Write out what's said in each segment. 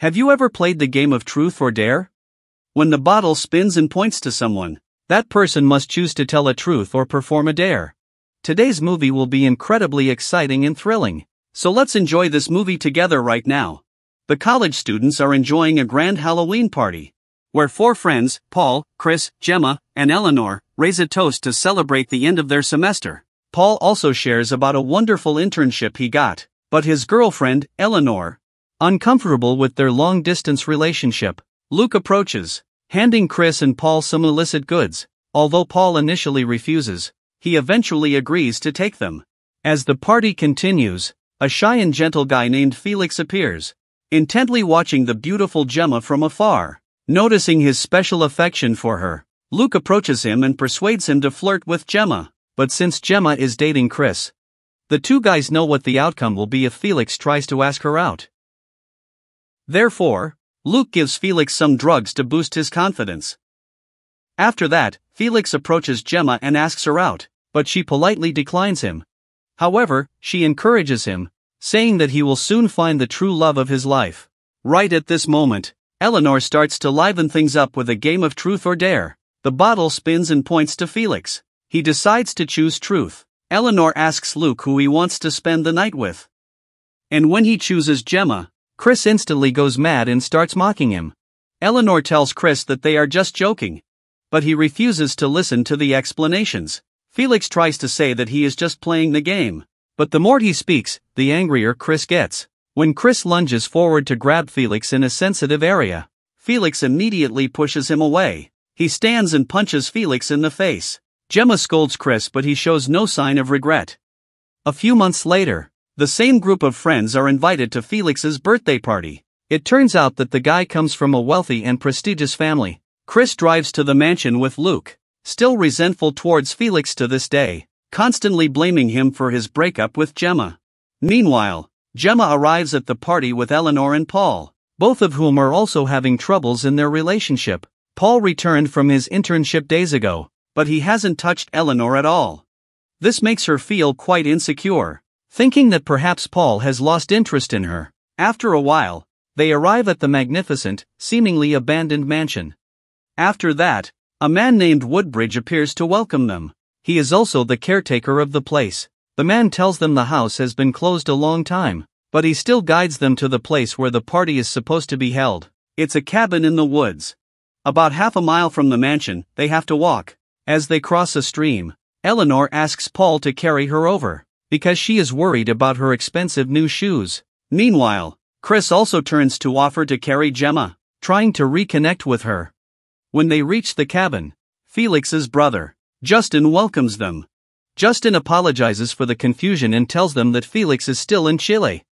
Have you ever played the game of truth or dare? When the bottle spins and points to someone, that person must choose to tell a truth or perform a dare. Today's movie will be incredibly exciting and thrilling. So let's enjoy this movie together right now. The college students are enjoying a grand Halloween party, where four friends, Paul, Chris, Gemma, and Eleanor, raise a toast to celebrate the end of their semester. Paul also shares about a wonderful internship he got, but his girlfriend, Eleanor, uncomfortable with their long distance relationship, Luke approaches, handing Chris and Paul some illicit goods. Although Paul initially refuses, he eventually agrees to take them. As the party continues, a shy and gentle guy named Felix appears, intently watching the beautiful Gemma from afar. Noticing his special affection for her, Luke approaches him and persuades him to flirt with Gemma. But since Gemma is dating Chris, the two guys know what the outcome will be if Felix tries to ask her out. Therefore, Luke gives Felix some drugs to boost his confidence. After that, Felix approaches Gemma and asks her out, but she politely declines him. However, she encourages him, saying that he will soon find the true love of his life. Right at this moment, Eleanor starts to liven things up with a game of truth or dare. The bottle spins and points to Felix. He decides to choose truth. Eleanor asks Luke who he wants to spend the night with. And when he chooses Gemma, Chris instantly goes mad and starts mocking him. Eleanor tells Chris that they are just joking. But he refuses to listen to the explanations. Felix tries to say that he is just playing the game. But the more he speaks, the angrier Chris gets. When Chris lunges forward to grab Felix in a sensitive area, Felix immediately pushes him away. He stands and punches Felix in the face. Gemma scolds Chris, but he shows no sign of regret. A few months later, the same group of friends are invited to Felix's birthday party. It turns out that the guy comes from a wealthy and prestigious family. Chris drives to the mansion with Luke, still resentful towards Felix to this day, constantly blaming him for his breakup with Gemma. Meanwhile, Gemma arrives at the party with Eleanor and Paul, both of whom are also having troubles in their relationship. Paul returned from his internship days ago, but he hasn't touched Eleanor at all. This makes her feel quite insecure thinking that perhaps Paul has lost interest in her. After a while, they arrive at the magnificent, seemingly abandoned mansion. After that, a man named Woodbridge appears to welcome them. He is also the caretaker of the place. The man tells them the house has been closed a long time, but he still guides them to the place where the party is supposed to be held. It's a cabin in the woods. About half a mile from the mansion, they have to walk. As they cross a stream, Eleanor asks Paul to carry her over because she is worried about her expensive new shoes. Meanwhile, Chris also turns to offer to carry Gemma, trying to reconnect with her. When they reach the cabin, Felix's brother, Justin, welcomes them. Justin apologizes for the confusion and tells them that Felix is still in Chile,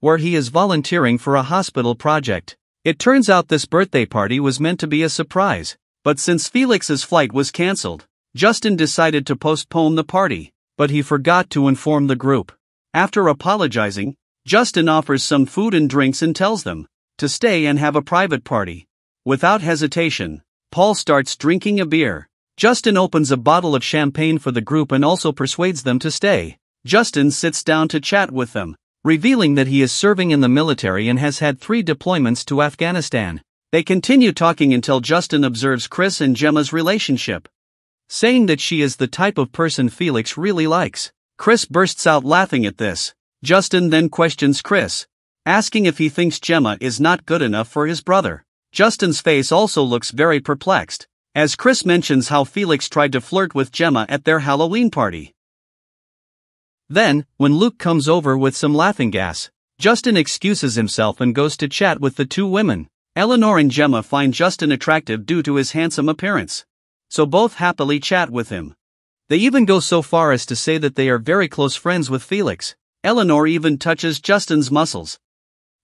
where he is volunteering for a hospital project. It turns out this birthday party was meant to be a surprise, but since Felix's flight was cancelled, Justin decided to postpone the party but he forgot to inform the group. After apologizing, Justin offers some food and drinks and tells them to stay and have a private party. Without hesitation, Paul starts drinking a beer. Justin opens a bottle of champagne for the group and also persuades them to stay. Justin sits down to chat with them, revealing that he is serving in the military and has had three deployments to Afghanistan. They continue talking until Justin observes Chris and Gemma's relationship saying that she is the type of person Felix really likes. Chris bursts out laughing at this. Justin then questions Chris, asking if he thinks Gemma is not good enough for his brother. Justin's face also looks very perplexed, as Chris mentions how Felix tried to flirt with Gemma at their Halloween party. Then, when Luke comes over with some laughing gas, Justin excuses himself and goes to chat with the two women. Eleanor and Gemma find Justin attractive due to his handsome appearance so both happily chat with him. They even go so far as to say that they are very close friends with Felix. Eleanor even touches Justin's muscles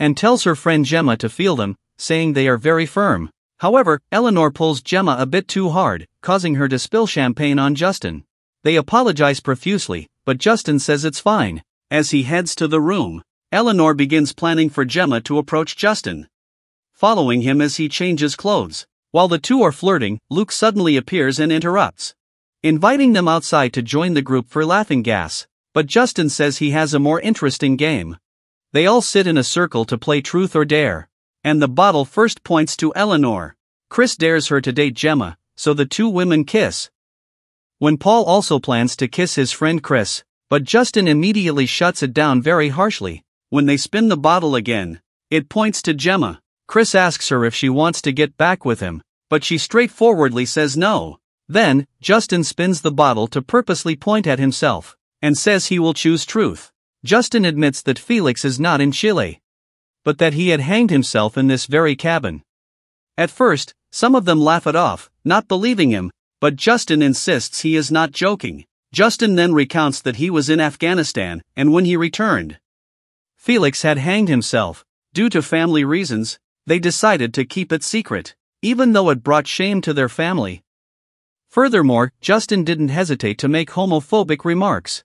and tells her friend Gemma to feel them, saying they are very firm. However, Eleanor pulls Gemma a bit too hard, causing her to spill champagne on Justin. They apologize profusely, but Justin says it's fine. As he heads to the room, Eleanor begins planning for Gemma to approach Justin, following him as he changes clothes. While the two are flirting, Luke suddenly appears and interrupts, inviting them outside to join the group for laughing gas. But Justin says he has a more interesting game. They all sit in a circle to play truth or dare. and the bottle first points to Eleanor. Chris dares her to date Gemma, so the two women kiss. When Paul also plans to kiss his friend Chris, but Justin immediately shuts it down very harshly. When they spin the bottle again, it points to Gemma. Chris asks her if she wants to get back with him, but she straightforwardly says no. Then, Justin spins the bottle to purposely point at himself, and says he will choose truth. Justin admits that Felix is not in Chile, but that he had hanged himself in this very cabin. At first, some of them laugh it off, not believing him, but Justin insists he is not joking. Justin then recounts that he was in Afghanistan, and when he returned, Felix had hanged himself. Due to family reasons, they decided to keep it secret, even though it brought shame to their family. Furthermore, Justin didn't hesitate to make homophobic remarks.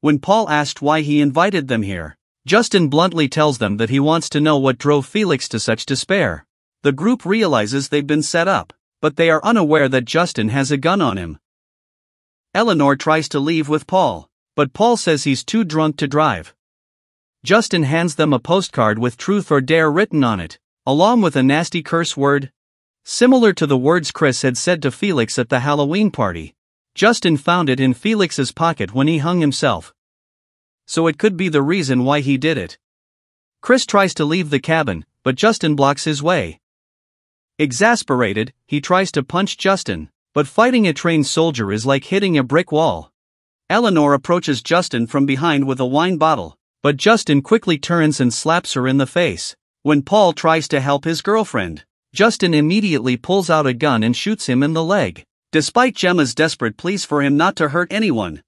When Paul asked why he invited them here, Justin bluntly tells them that he wants to know what drove Felix to such despair. The group realizes they've been set up, but they are unaware that Justin has a gun on him. Eleanor tries to leave with Paul, but Paul says he's too drunk to drive. Justin hands them a postcard with truth or dare written on it, along with a nasty curse word. Similar to the words Chris had said to Felix at the Halloween party. Justin found it in Felix's pocket when he hung himself. So it could be the reason why he did it. Chris tries to leave the cabin, but Justin blocks his way. Exasperated, he tries to punch Justin, but fighting a trained soldier is like hitting a brick wall. Eleanor approaches Justin from behind with a wine bottle, but Justin quickly turns and slaps her in the face. When Paul tries to help his girlfriend, Justin immediately pulls out a gun and shoots him in the leg, despite Gemma's desperate pleas for him not to hurt anyone.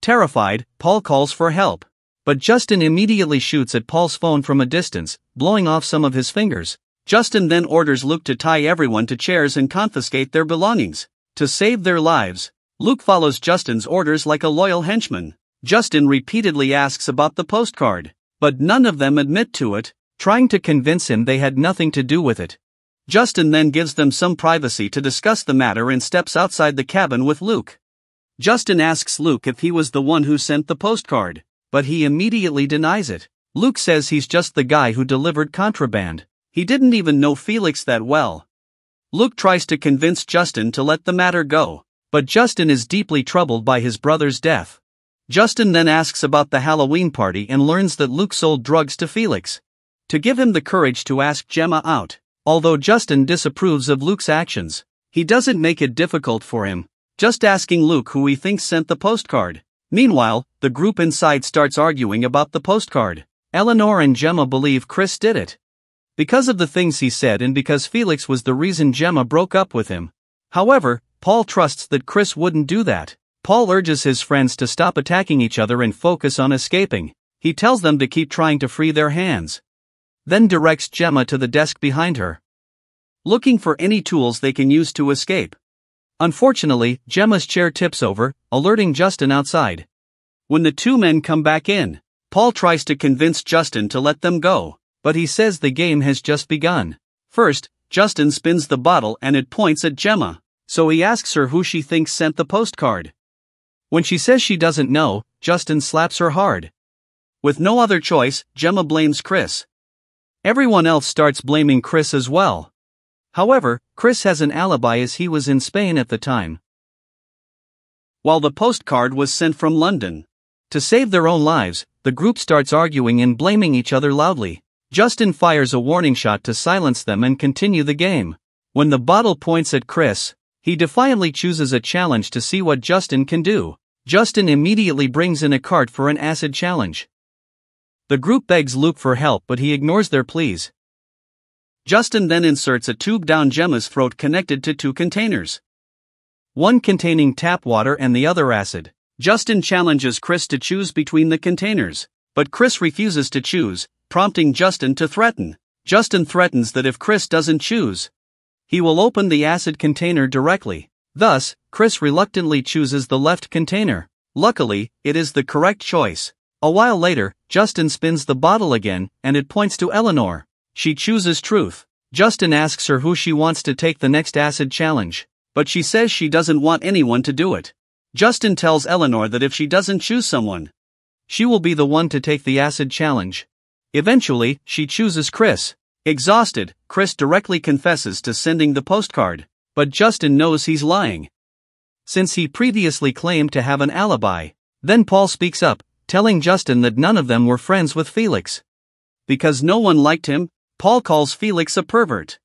Terrified, Paul calls for help. But Justin immediately shoots at Paul's phone from a distance, blowing off some of his fingers, Justin then orders Luke to tie everyone to chairs and confiscate their belongings. To save their lives, Luke follows Justin's orders like a loyal henchman. Justin repeatedly asks about the postcard, but none of them admit to it, trying to convince him they had nothing to do with it. Justin then gives them some privacy to discuss the matter and steps outside the cabin with Luke. Justin asks Luke if he was the one who sent the postcard, but he immediately denies it. Luke says he's just the guy who delivered contraband. He didn't even know Felix that well. Luke tries to convince Justin to let the matter go, but Justin is deeply troubled by his brother's death. Justin then asks about the Halloween party and learns that Luke sold drugs to Felix. To give him the courage to ask Gemma out, although Justin disapproves of Luke's actions, he doesn't make it difficult for him, just asking Luke who he thinks sent the postcard. Meanwhile, the group inside starts arguing about the postcard. Eleanor and Gemma believe Chris did it. Because of the things he said and because Felix was the reason Gemma broke up with him. However, Paul trusts that Chris wouldn't do that. Paul urges his friends to stop attacking each other and focus on escaping. He tells them to keep trying to free their hands. Then directs Gemma to the desk behind her. Looking for any tools they can use to escape. Unfortunately, Gemma's chair tips over, alerting Justin outside. When the two men come back in, Paul tries to convince Justin to let them go. But he says the game has just begun. First, Justin spins the bottle and it points at Gemma, so he asks her who she thinks sent the postcard. When she says she doesn't know, Justin slaps her hard. With no other choice, Gemma blames Chris. Everyone else starts blaming Chris as well. However, Chris has an alibi as he was in Spain at the time. While the postcard was sent from London. To save their own lives, the group starts arguing and blaming each other loudly. Justin fires a warning shot to silence them and continue the game. When the bottle points at Chris, he defiantly chooses a challenge to see what Justin can do. Justin immediately brings in a cart for an acid challenge. The group begs Luke for help, but he ignores their pleas. Justin then inserts a tube down Gemma's throat connected to two containers. One containing tap water and the other acid. Justin challenges Chris to choose between the containers, but Chris refuses to choose, prompting Justin to threaten. Justin threatens that if Chris doesn't choose, he will open the acid container directly. Thus, Chris reluctantly chooses the left container. Luckily, it is the correct choice. A while later, Justin spins the bottle again, and it points to Eleanor. She chooses truth. Justin asks her who she wants to take the next acid challenge, but she says she doesn't want anyone to do it. Justin tells Eleanor that if she doesn't choose someone, she will be the one to take the acid challenge. Eventually, she chooses Chris. Exhausted, Chris directly confesses to sending the postcard, but Justin knows he's lying. Since he previously claimed to have an alibi, then Paul speaks up, telling Justin that none of them were friends with Felix. Because no one liked him, Paul calls Felix a pervert.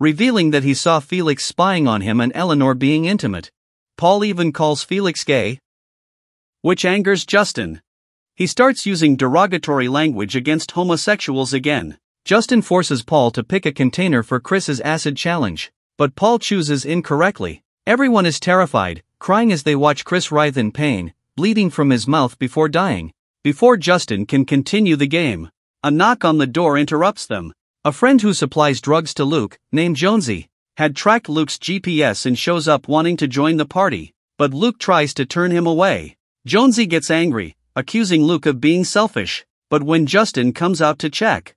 Revealing that he saw Felix spying on him and Eleanor being intimate. Paul even calls Felix gay. Which angers Justin. He starts using derogatory language against homosexuals again. Justin forces Paul to pick a container for Chris's acid challenge, but Paul chooses incorrectly. Everyone is terrified, crying as they watch Chris writhe in pain, bleeding from his mouth before dying. Before Justin can continue the game, a knock on the door interrupts them. A friend who supplies drugs to Luke, named Jonesy, had tracked Luke's GPS and shows up wanting to join the party, but Luke tries to turn him away. Jonesy gets angry, accusing Luke of being selfish, but when Justin comes out to check,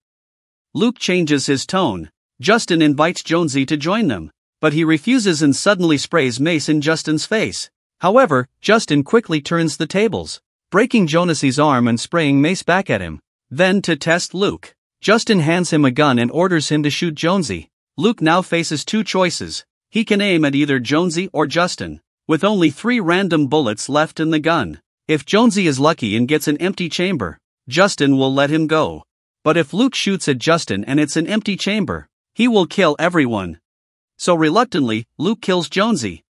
Luke changes his tone. Justin invites Jonesy to join them, but he refuses and suddenly sprays mace in Justin's face. However, Justin quickly turns the tables, breaking Jonesy's arm and spraying mace back at him. Then, to test Luke, Justin hands him a gun and orders him to shoot Jonesy. Luke now faces two choices. He can aim at either Jonesy or Justin, with only three random bullets left in the gun. If Jonesy is lucky and gets an empty chamber, Justin will let him go. But if Luke shoots at Justin and it's an empty chamber, he will kill everyone. So reluctantly, Luke kills Jonesy.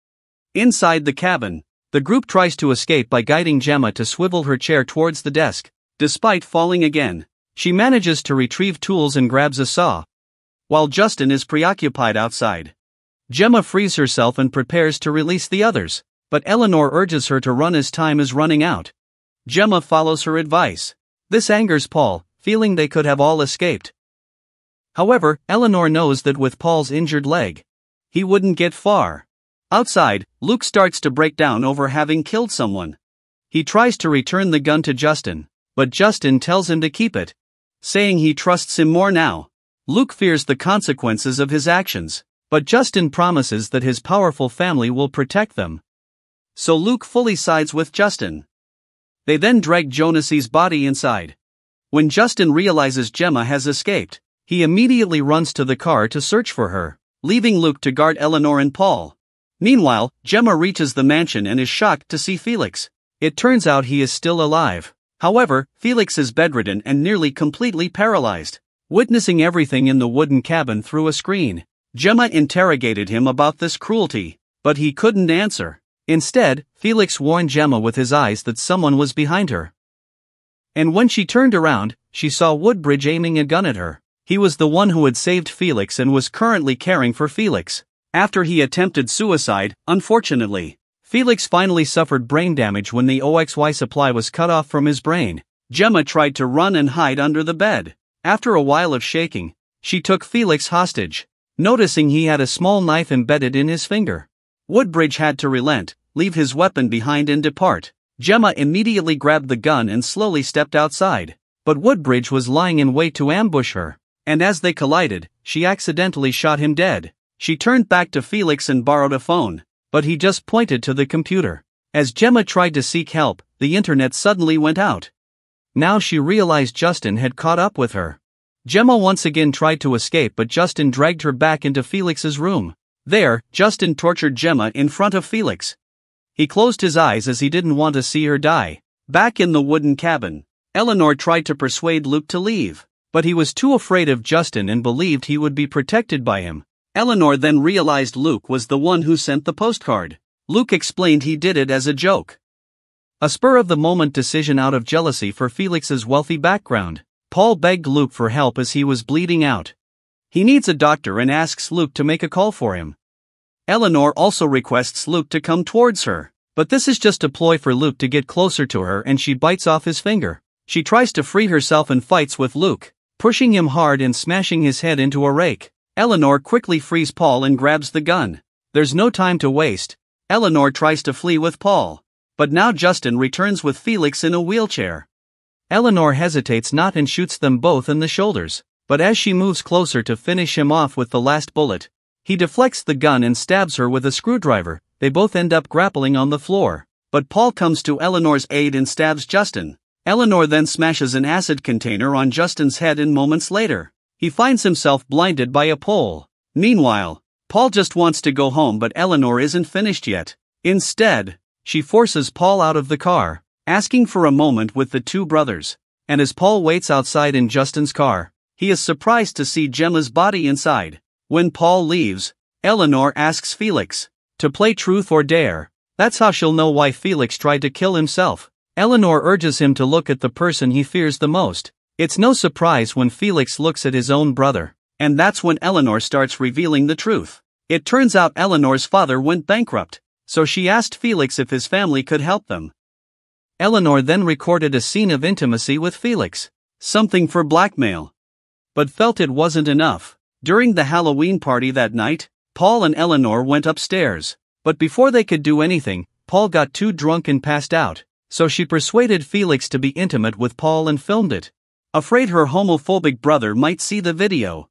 Inside the cabin, the group tries to escape by guiding Gemma to swivel her chair towards the desk. Despite falling again, she manages to retrieve tools and grabs a saw. While Justin is preoccupied outside, Gemma frees herself and prepares to release the others, but Eleanor urges her to run as time is running out. Gemma follows her advice. This angers Paul, feeling they could have all escaped. However, Eleanor knows that with Paul's injured leg, he wouldn't get far. Outside, Luke starts to break down over having killed someone. He tries to return the gun to Justin, but Justin tells him to keep it, saying he trusts him more now. Luke fears the consequences of his actions, but Justin promises that his powerful family will protect them. So Luke fully sides with Justin. They then drag Jonesy's body inside. When Justin realizes Gemma has escaped, he immediately runs to the car to search for her, leaving Luke to guard Eleanor and Paul. Meanwhile, Gemma reaches the mansion and is shocked to see Felix. It turns out he is still alive. However, Felix is bedridden and nearly completely paralyzed. Witnessing everything in the wooden cabin through a screen, Gemma interrogated him about this cruelty, but he couldn't answer. Instead, Felix warned Gemma with his eyes that someone was behind her. And when she turned around, she saw Woodbridge aiming a gun at her. He was the one who had saved Felix and was currently caring for Felix. After he attempted suicide, unfortunately, Felix finally suffered brain damage when the OXY supply was cut off from his brain. Gemma tried to run and hide under the bed. After a while of shaking, she took Felix hostage, noticing he had a small knife embedded in his finger. Woodbridge had to relent, leave his weapon behind and depart. Gemma immediately grabbed the gun and slowly stepped outside, but Woodbridge was lying in wait to ambush her, and as they collided, she accidentally shot him dead. She turned back to Felix and borrowed a phone, but he just pointed to the computer. As Gemma tried to seek help, the internet suddenly went out. Now she realized Justin had caught up with her. Gemma once again tried to escape, but Justin dragged her back into Felix's room. There, Justin tortured Gemma in front of Felix. He closed his eyes as he didn't want to see her die. Back in the wooden cabin, Eleanor tried to persuade Luke to leave, but he was too afraid of Justin and believed he would be protected by him. Eleanor then realized Luke was the one who sent the postcard. Luke explained he did it as a joke. A spur of the moment decision out of jealousy for Felix's wealthy background. Paul begged Luke for help as he was bleeding out. He needs a doctor and asks Luke to make a call for him. Eleanor also requests Luke to come towards her, but this is just a ploy for Luke to get closer to her and she bites off his finger. She tries to free herself and fights with Luke, pushing him hard and smashing his head into a rake. Eleanor quickly frees Paul and grabs the gun. There's no time to waste. Eleanor tries to flee with Paul. But now Justin returns with Felix in a wheelchair. Eleanor hesitates not and shoots them both in the shoulders, but as she moves closer to finish him off with the last bullet, he deflects the gun and stabs her with a screwdriver. They both end up grappling on the floor, but Paul comes to Eleanor's aid and stabs Justin. Eleanor then smashes an acid container on Justin's head and moments later, he finds himself blinded by a pole. Meanwhile, Paul just wants to go home, but Eleanor isn't finished yet. Instead, she forces Paul out of the car, asking for a moment with the two brothers. And as Paul waits outside in Justin's car, he is surprised to see Gemma's body inside. When Paul leaves, Eleanor asks Felix to play truth or dare. That's how she'll know why Felix tried to kill himself. Eleanor urges him to look at the person he fears the most. It's no surprise when Felix looks at his own brother, and that's when Eleanor starts revealing the truth. It turns out Eleanor's father went bankrupt, so she asked Felix if his family could help them. Eleanor then recorded a scene of intimacy with Felix, something for blackmail. But felt it wasn't enough. During the Halloween party that night, Paul and Eleanor went upstairs. But before they could do anything, Paul got too drunk and passed out, so she persuaded Felix to be intimate with Paul and filmed it. Afraid her homophobic brother might see the video.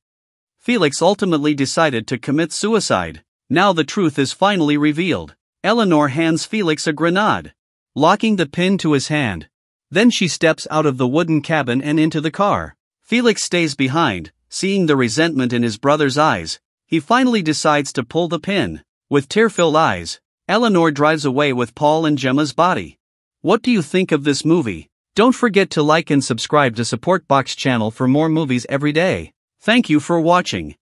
Felix ultimately decided to commit suicide. Now the truth is finally revealed. Eleanor hands Felix a grenade locking the pin to his hand. Then she steps out of the wooden cabin and into the car. Felix stays behind, seeing the resentment in his brother's eyes. He finally decides to pull the pin. With tear filled eyes, Eleanor drives away with Paul and Gemma's body. What do you think of this movie? Don't forget to like and subscribe to support Box channel for more movies every day. Thank you for watching.